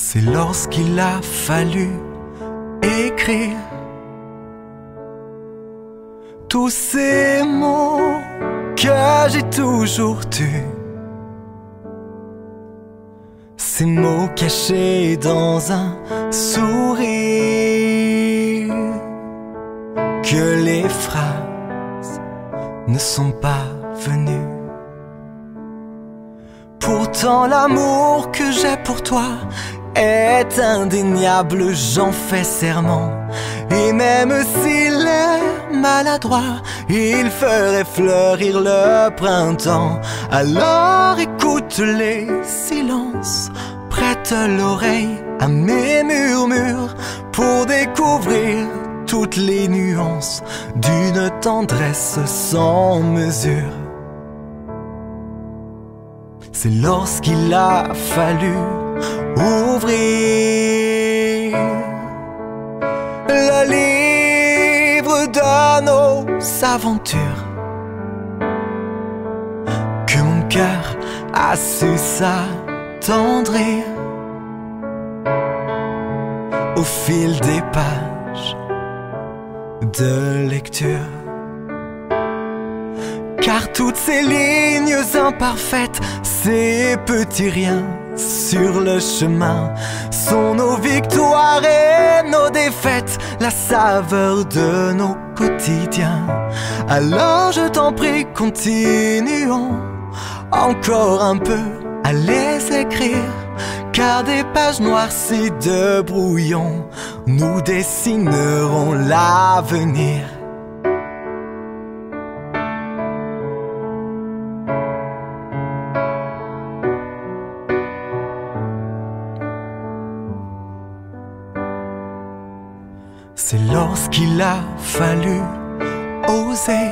C'est lorsqu'il a fallu écrire tous ces mots que j'ai toujours tus. Ces mots cachés dans un sourire que les phrases ne sont pas venues. Pourtant l'amour que j'ai pour toi est indéniable, j'en fais serment. Et même s'il est maladroit, il ferait fleurir le printemps. Alors écoute les silences, prête l'oreille à mes murmures pour découvrir toutes les nuances d'une tendresse sans mesure. C'est lorsqu'il a fallu ouvrir le livre de nos aventures que mon cœur a su s'attendrir au fil des pages de lecture. Car toutes ces lignes imparfaites, ces petits riens sur le chemin sont nos victoires et nos défaites, la saveur de nos quotidiens. Alors je t'en prie, continuons encore un peu à les écrire, car des pages noircies de brouillon nous dessineront l'avenir. C'est lorsqu'il a fallu oser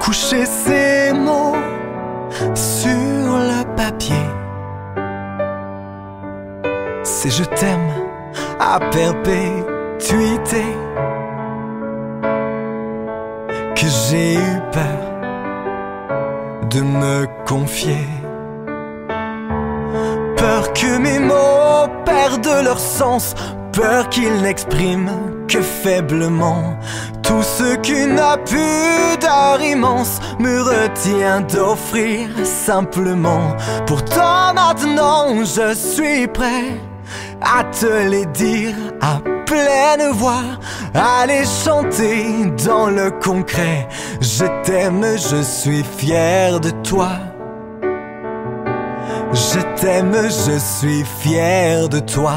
coucher ces mots sur le papier. C'est je t'aime à perpétuité que j'ai eu peur de me confier. Perdent leur sens, peur qu'ils n'expriment que faiblement tout ce qu'une pudeur immense me retient d'offrir simplement. Pourtant maintenant je suis prêt à te les dire à pleine voix, à les chanter dans le concret. Je t'aime, je suis fier de toi. Je t'aime, je suis fier de toi.